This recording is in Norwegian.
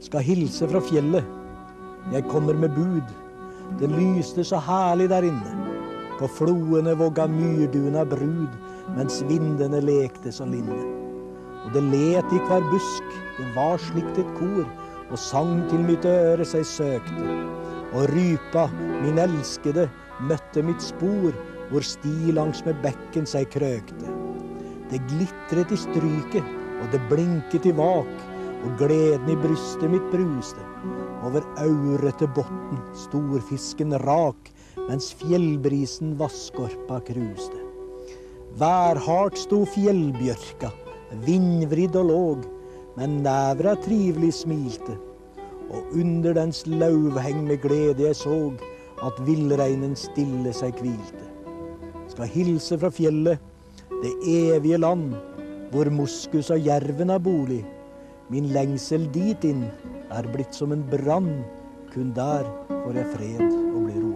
Skal hilse fra fjellet. Jeg kommer med bud. Det lyste så herlig der inne. På floene våga myrduna brud, mens vindene lekte så linde. Og det let i hver busk, det var slikt et kor, og sang til mitt øre seg søkte. Og rypa, min elskede, møtte mitt spor, hvor sti langs med bekken seg krøkte. Det glitret i stryket, og det blinket i vak, og gleden i brystet mitt bruste. Over aurete botn, storfisken rak, mens fjellbrisen vasskorpa kruste. Værhardt sto fjellbjørka, vindvridd og låg, men nævra trivelig smilte. Og under dens lauvheng med glede jeg såg at villreinen stille seg hvilte. Skal hilse fra fjellet, det evige land, hvor moskus og jerven har bolig. Min lengsel dit inn er blitt som en brann, kun der får jeg fred og blir rolig.